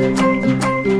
Música